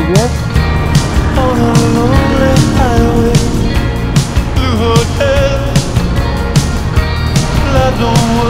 CBS. On a lonely highway through hotel. I don't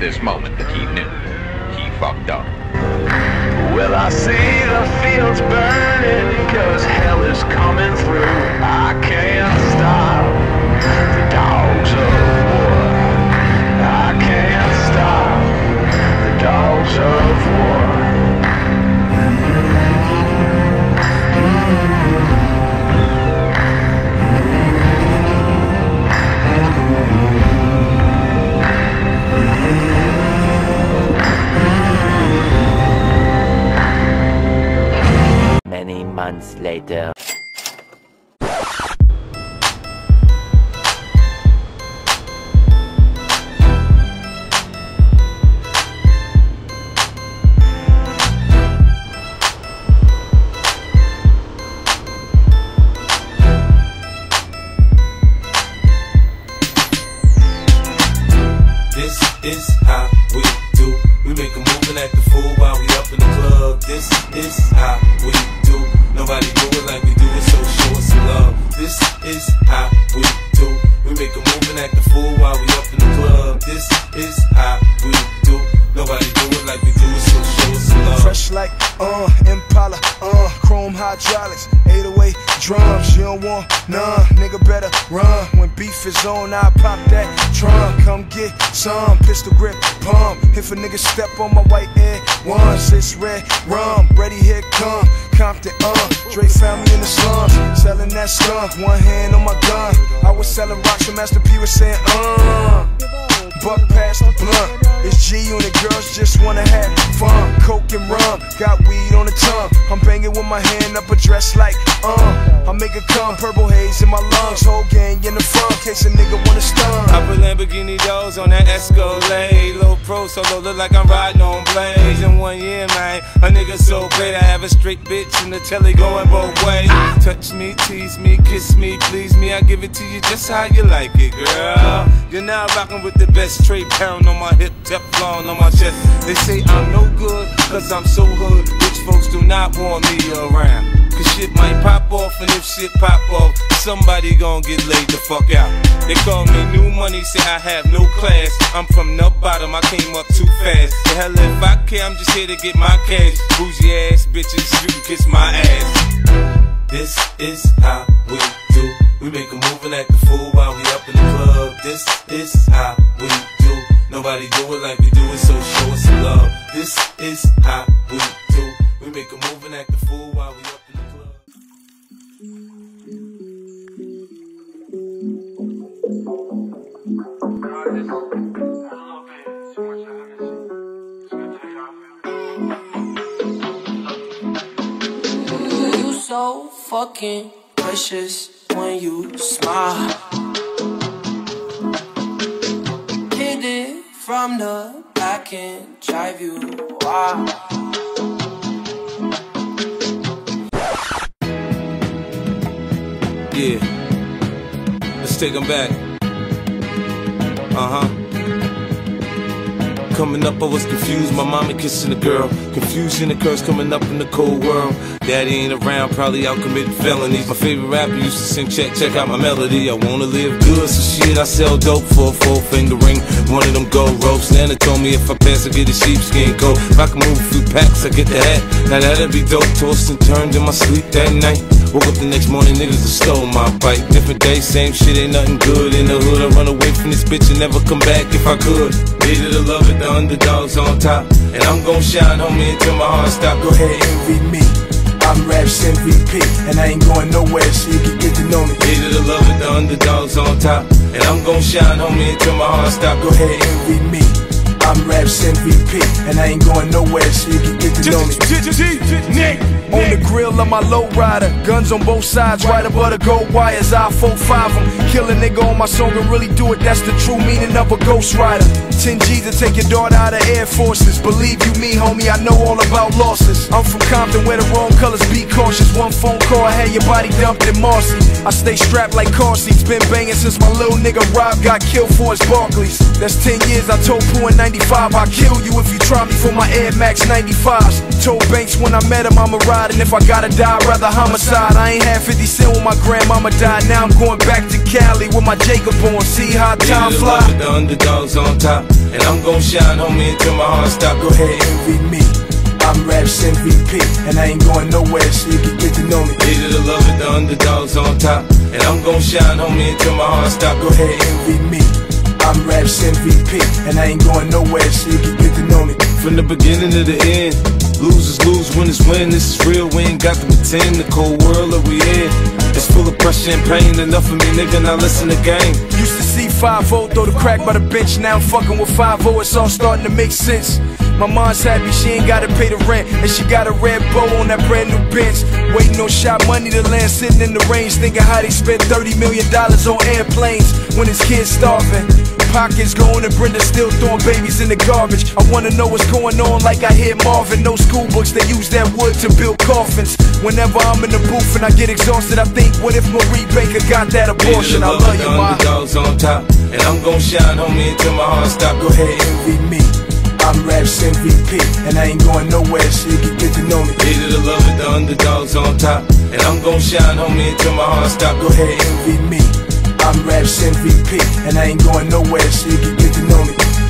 this moment that he knew he fucked up. Will I see the fields burning? Cause hell is coming many months later. uh, Impala, uh, chrome hydraulics, 808 drums, you don't want none, nigga better run, when beef is on, I pop that drum, come get some, pistol grip, pump. if a nigga step on my white head, once, it's red rum, ready, here come, Compton, uh, Dre family in the slums, selling that stuff. one hand on my gun, I was selling rocks, and Master P was saying, uh, buck past the blunt, it's G and the girls just wanna have fun. Coke and rum, got weed on the tongue. I'm banging with my hand up a dress like, uh. I make it come, purple haze in my lungs. Whole gang in the front, case a nigga wanna stun. I put Lamborghini doors on that Escalade. Pro solo, look like I'm riding on blades. In one year, man, a nigga so great. I have a straight bitch in the telly going both ways. Touch me, tease me, kiss me, please me. I give it to you just how you like it, girl. You're now rocking with the best straight pound on my hip, Teflon on my chest. They say I'm no good, cause I'm so hood. Rich folks do not want me around. Shit might pop off, and if shit pop off, somebody gon' get laid the fuck out. They call me new money, say I have no class. I'm from the bottom, I came up too fast. The hell if I care, I'm just here to get my cash. Bougie ass bitches, you can kiss my ass. This is how we do. We make a move and act a fool while we up in the club. This is how we do. Nobody do it like we do it, so show us some love. This is how we do. We make a move and act a fool You so fucking precious when you smile. Hit it from the back and drive you wild. Yeah. Let's take them back. Uh huh. Coming up, I was confused. My mama kissing a girl. Confusion occurs coming up in the cold world. Daddy ain't around, probably out committing felonies. My favorite rapper used to sing, check, check out my melody. I wanna live good, so shit, I sell dope for a four finger ring. One of them gold ropes. Nana told me if I pass, I get a sheepskin coat. If I can move a few packs, I get the hat. Now that'd be dope. Tossed and turned in my sleep that night. Woke up the next morning, niggas have stole my bike. Different day, same shit, ain't nothing good. In the hood, I run away from this bitch and never come back if I could. Hated to love it, the underdogs on top. And I'm gon' shine, homie, until my heart stop. Go ahead, envy me. I'm Raps MVP, and I ain't going nowhere, so you can get to know me. Hated to love it, the underdogs on top. And I'm gon' shine, homie, until my heart stop. Go ahead, envy me. I'm Raps MVP, and I ain't going nowhere, so you can get to know me. On the grill of my lowrider, guns on both sides, right above the gold wires. I 4-5 them, kill a nigga on my song and really do it. That's the true meaning of a ghost rider. 10 G's to take your daughter out of Air Forces. Believe you me, homie, I know all about losses. I'm from Compton where the wrong colors be cautious. One phone call, I had your body dumped in Marcy. I stay strapped like car seats, been banging since my little nigga Rob got killed for his Barclays. That's 10 years, I told Pooh in 95, I'll kill you if you try me for my Air Max 95s. Told Banks when I met him, I'ma ride, and if I gotta die, I'd rather homicide. I ain't had 50 cent when my grandmama died. Now I'm going back to Cali with my Jacob on. See how time Hated to fly. love the underdogs on top. And I'm gon' shine, homie, until my heart stop. Go ahead, envy me. I'm Raps MVP, and I ain't going nowhere, so you can get to know me. Hated to love it, the underdogs on top. And I'm gon' shine, homie, until my heart stop. Go ahead, envy me. I'm Raps MVP, and I ain't going nowhere, so you can get to know me. From the beginning to the end, losers lose, winners win. This is real, we ain't got to pretend. The cold world that we in, it's full of pressure and pain. Enough of me, nigga, now listen to game. Used to see 5 throw the crack by the bench. Now I'm fucking with 5 it's all starting to make sense. My mom's happy she ain't gotta pay the rent, and she got a red bow on that brand new bench. Waiting on shot money to land, sitting in the range, thinking how they spent 30 million dollars on airplanes when his kids starving. Pockets going and Brenda still throwing babies in the garbage. I wanna know what's going on, like I hear Marvin. No school books, they use that wood to build coffins. Whenever I'm in the booth and I get exhausted, I think, what if Marie Baker got that abortion? I love you, the ma. underdogs on top. And I'm gon' shine, homie, until my heart stop. Go ahead, envy me. I'm Raps MVP, and I ain't going nowhere, so you can get to know me. Hated to love it, the underdogs on top. And I'm gon' shine, homie, until my heart stop. Go ahead, envy me. I'm Raps MVP, and I ain't going nowhere, so you can get to know me.